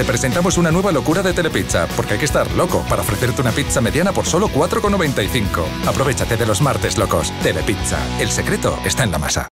Te presentamos una nueva locura de Telepizza, porque hay que estar loco para ofrecerte una pizza mediana por solo 4,95. Aprovechate de los martes locos. Telepizza. El secreto está en la masa.